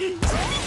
Woo-hoo-hoo!